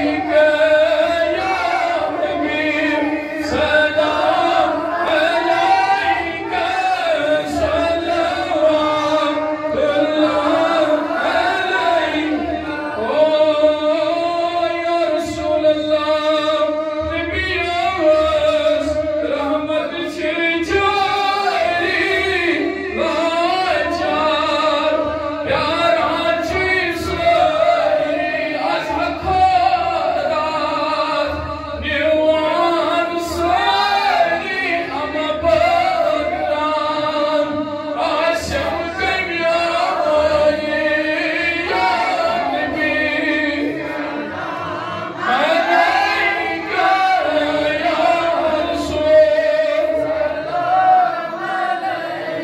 Amen.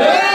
Yeah.